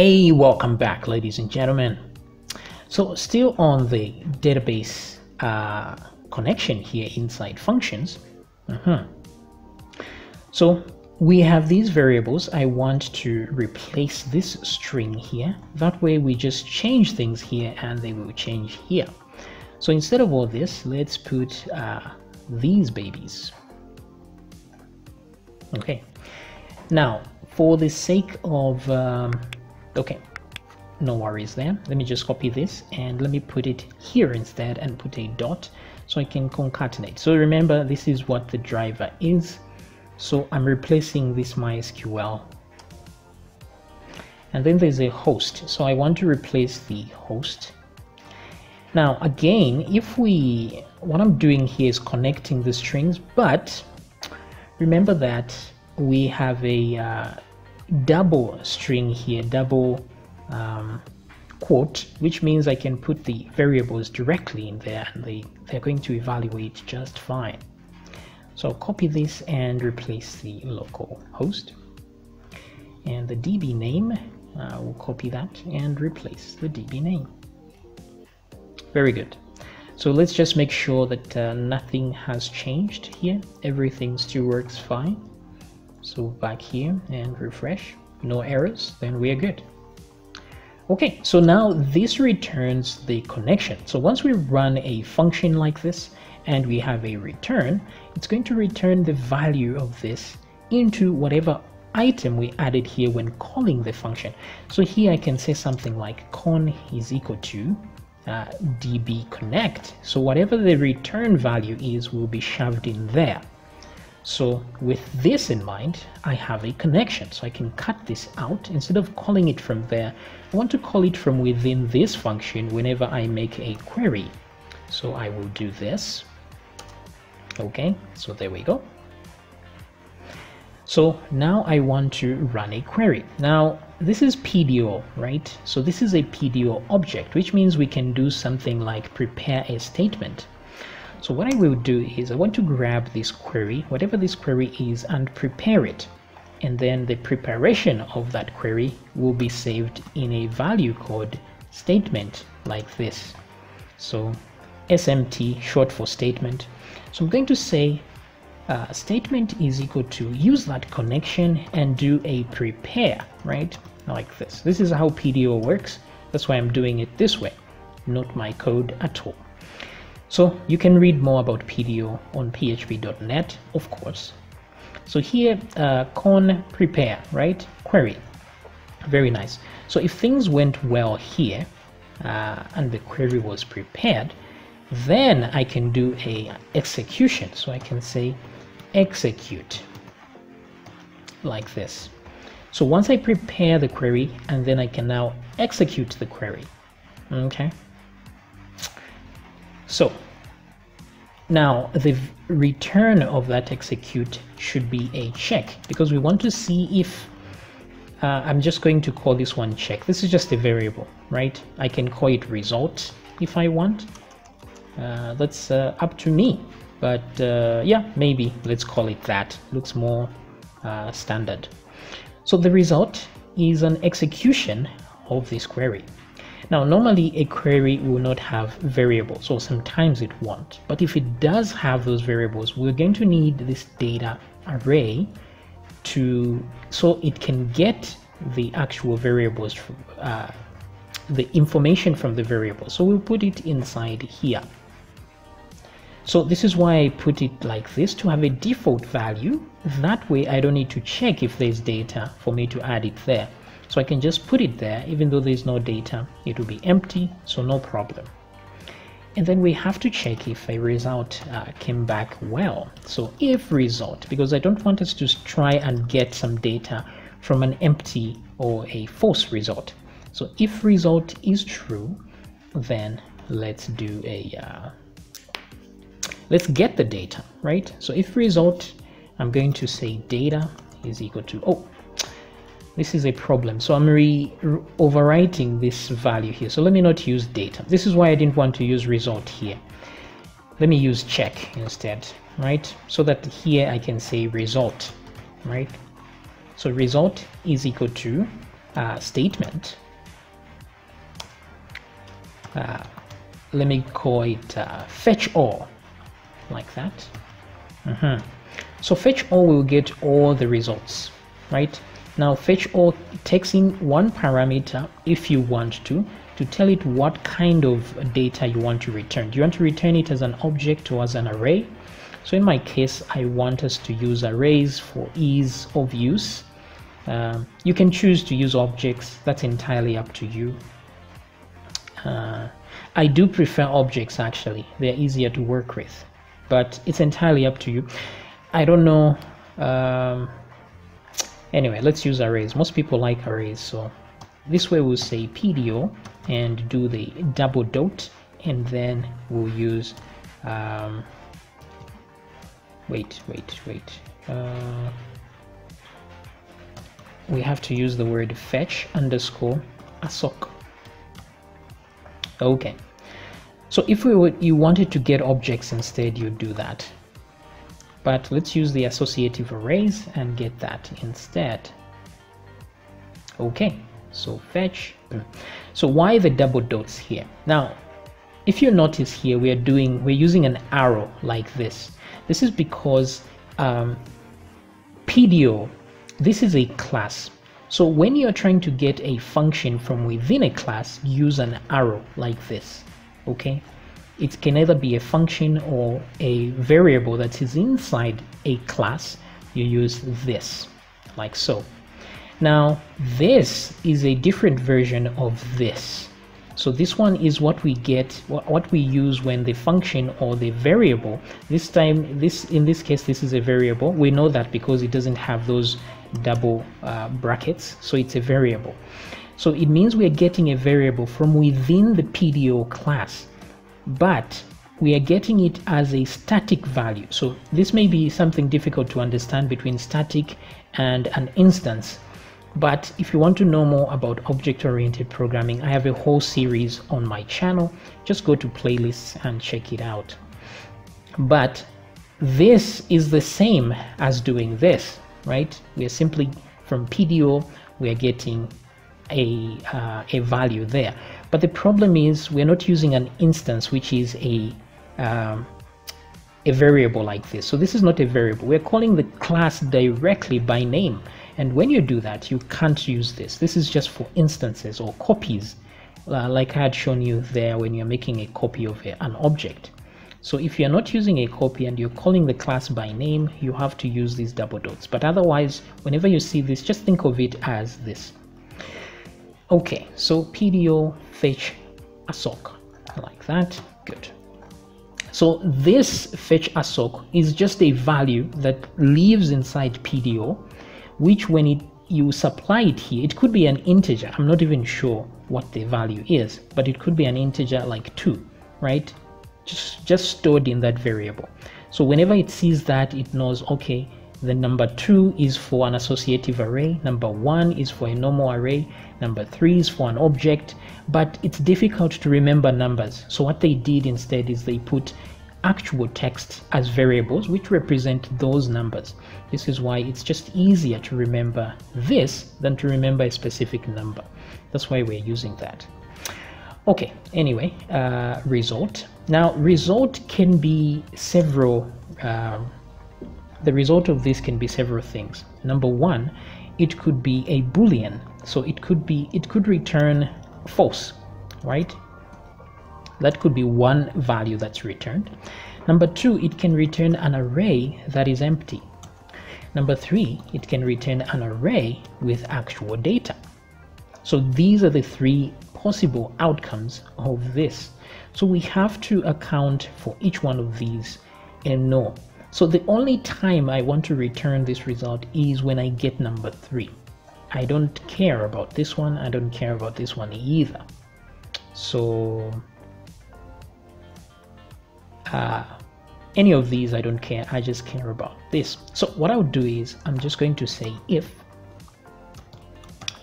Hey, welcome back, ladies and gentlemen. So, still on the database uh, connection here inside functions. Uh-huh. So, we have these variables. I want to replace this string here. That way, we just change things here and they will change here. So, instead of all this, let's put uh, these babies. Okay. Now, for the sake of um, okay no worries there. Let me just copy this and let me put it here instead and put a dot so I can concatenate. So remember this is what the driver is. So I'm replacing this MySQL. And then there's a host. So I want to replace the host. Now again if we what I'm doing here is connecting the strings but remember that we have a uh, double string here, double um, quote, which means I can put the variables directly in there and they, they're going to evaluate just fine. So copy this and replace the local host. And the DB name, uh, we'll copy that and replace the DB name. Very good. So let's just make sure that uh, nothing has changed here. Everything still works fine so back here and refresh. No errors then we are good. Okay so now this returns the connection. So once we run a function like this and we have a return it's going to return the value of this into whatever item we added here when calling the function. So here I can say something like con is equal to uh, db connect. So whatever the return value is will be shoved in there so with this in mind, I have a connection. So I can cut this out. Instead of calling it from there, I want to call it from within this function whenever I make a query. So I will do this. Okay, so there we go. So now I want to run a query. Now this is PDO, right? So this is a PDO object, which means we can do something like prepare a statement. So what I will do is I want to grab this query, whatever this query is, and prepare it. And then the preparation of that query will be saved in a value code statement like this. So SMT, short for statement. So I'm going to say uh, statement is equal to use that connection and do a prepare, right? Like this. This is how PDO works. That's why I'm doing it this way, not my code at all. So you can read more about PDO on php.net, of course. So here, uh, con prepare, right? Query. Very nice. So if things went well here, uh, and the query was prepared, then I can do a execution. So I can say execute like this. So once I prepare the query, and then I can now execute the query. Okay. So now the return of that execute should be a check because we want to see if uh, I'm just going to call this one check. This is just a variable, right? I can call it result if I want. Uh, that's uh, up to me. But uh, yeah, maybe let's call it that. Looks more uh, standard. So the result is an execution of this query. Now, normally a query will not have variables, or sometimes it won't. But if it does have those variables, we're going to need this data array to so it can get the actual variables, uh, the information from the variable. So we'll put it inside here. So this is why I put it like this to have a default value. That way I don't need to check if there's data for me to add it there. So I can just put it there, even though there's no data, it will be empty, so no problem. And then we have to check if a result uh, came back well. So if result, because I don't want us to try and get some data from an empty or a false result. So if result is true, then let's do a, uh, let's get the data, right? So if result, I'm going to say data is equal to, oh, this is a problem. So I'm re overwriting this value here. So let me not use data. This is why I didn't want to use result here. Let me use check instead, right? So that here I can say result, right? So result is equal to, uh, statement. Uh, let me call it uh, fetch all, like that. Mm -hmm. So fetch all will get all the results, right? Now fetch all takes in one parameter if you want to, to tell it what kind of data you want to return. Do you want to return it as an object or as an array? So in my case, I want us to use arrays for ease of use. Um, you can choose to use objects, that's entirely up to you. Uh, I do prefer objects actually, they're easier to work with, but it's entirely up to you. I don't know. Um, anyway, let's use arrays. Most people like arrays, so this way we'll say PDO and do the double dot, and then we'll use um, wait wait wait uh, we have to use the word fetch underscore assoc okay. So if we would you wanted to get objects instead you do that but let's use the associative arrays and get that instead. Okay so fetch. So why the double dots here? Now if you notice here we are doing we're using an arrow like this. This is because um, PDO, this is a class. So when you're trying to get a function from within a class, use an arrow like this, okay? It can either be a function or a variable that is inside a class. You use this, like so. Now, this is a different version of this. So this one is what we get, what we use when the function or the variable, this time, this in this case, this is a variable. We know that because it doesn't have those double uh, brackets, so it's a variable. So it means we're getting a variable from within the PDO class, but we are getting it as a static value. So this may be something difficult to understand between static and an instance but if you want to know more about object-oriented programming, I have a whole series on my channel. Just go to playlists and check it out. But this is the same as doing this, right? We are simply from PDO, we are getting a, uh, a value there. But the problem is we're not using an instance, which is a um, a variable like this. So this is not a variable. We're calling the class directly by name. And when you do that, you can't use this. This is just for instances or copies, uh, like I had shown you there when you're making a copy of a, an object. So if you're not using a copy and you're calling the class by name, you have to use these double dots. But otherwise, whenever you see this, just think of it as this. Okay, so PDO fetch assoc like that. Good. So this fetch assoc is just a value that lives inside PDO which when it you supply it here, it could be an integer. I'm not even sure what the value is, but it could be an integer like 2, right? Just, just stored in that variable. So whenever it sees that, it knows, okay, the number 2 is for an associative array, number 1 is for a normal array, number 3 is for an object, but it's difficult to remember numbers. So what they did instead is they put actual text as variables which represent those numbers. This is why it's just easier to remember this than to remember a specific number. That's why we're using that. Okay, anyway, uh, result. Now, result can be several, uh, the result of this can be several things. Number one, it could be a boolean. So it could be, it could return false, right? That could be one value that's returned. Number two, it can return an array that is empty. Number three, it can return an array with actual data. So these are the three possible outcomes of this. So we have to account for each one of these and know. So the only time I want to return this result is when I get number three. I don't care about this one. I don't care about this one either. So uh, any of these I don't care I just care about this so what I would do is I'm just going to say if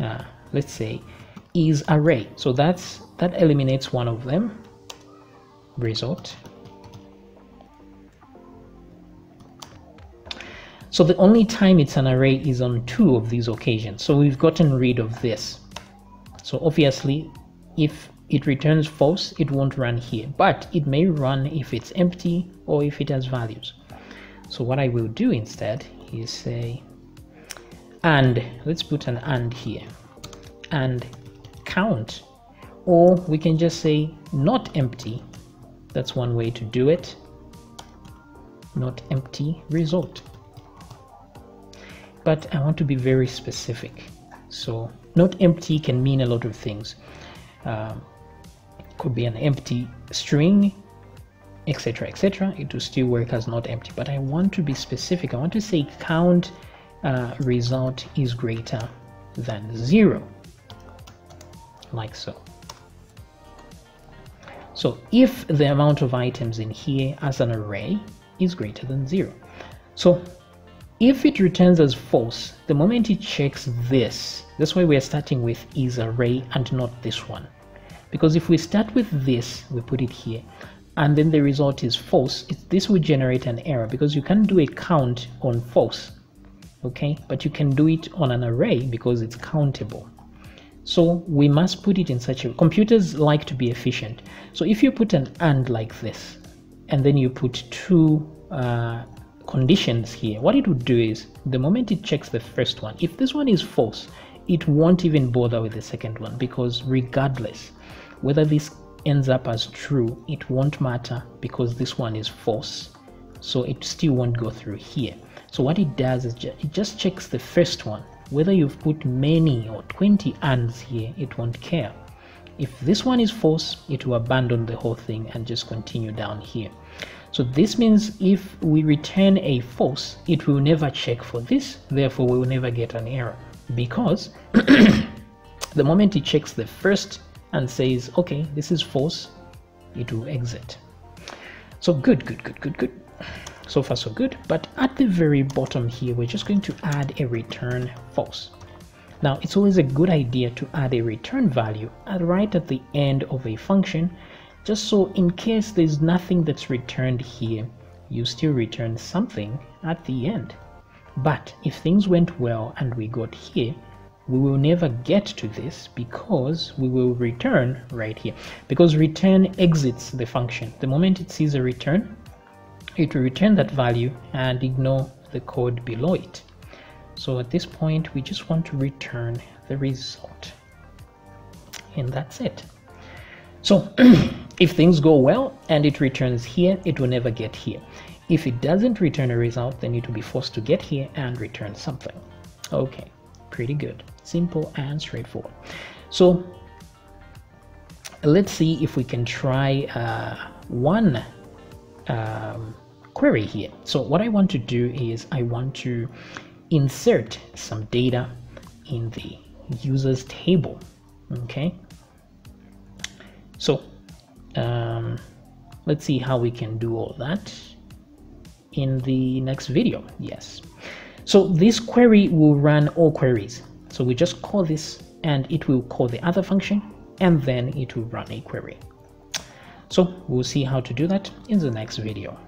uh, let's say is array so that's that eliminates one of them result so the only time it's an array is on two of these occasions. So we've gotten rid of this. So obviously if it returns false it won't run here but it may run if it's empty or if it has values. So what I will do instead is say and let's put an and here and count or we can just say not empty. That's one way to do it. Not empty result but I want to be very specific. So not empty can mean a lot of things. Um, could be an empty string etc etc it will still work as not empty but I want to be specific. I want to say count uh, result is greater than zero like so. So if the amount of items in here as an array is greater than zero. So if it returns as false the moment it checks this that's why we're starting with is array and not this one. Because if we start with this we put it here and then the result is false it, this will generate an error because you can't do a count on false okay? But you can do it on an array because it's countable. So we must put it in such a computers like to be efficient. So if you put an and like this and then you put two uh, conditions here what it would do is the moment it checks the first one if this one is false it won't even bother with the second one because regardless whether this ends up as true, it won't matter because this one is false. So it still won't go through here. So what it does is ju it just checks the first one. Whether you've put many or 20 ands here, it won't care. If this one is false, it will abandon the whole thing and just continue down here. So this means if we return a false, it will never check for this, therefore we will never get an error because the moment it checks the first and says, okay, this is false, it will exit. So good, good, good, good, good. So far so good, but at the very bottom here, we're just going to add a return false. Now, it's always a good idea to add a return value right at the end of a function, just so in case there's nothing that's returned here, you still return something at the end. But if things went well and we got here, we will never get to this because we will return right here. Because return exits the function. The moment it sees a return it will return that value and ignore the code below it. So at this point we just want to return the result. And that's it. So if things go well and it returns here it will never get here. If it doesn't return a result then it will be forced to get here and return something. Okay pretty good. Simple and straightforward. So let's see if we can try uh, one um, query here. So what I want to do is I want to insert some data in the users table. Okay? So um, let's see how we can do all that in the next video yes so this query will run all queries so we just call this and it will call the other function and then it will run a query. So we'll see how to do that in the next video.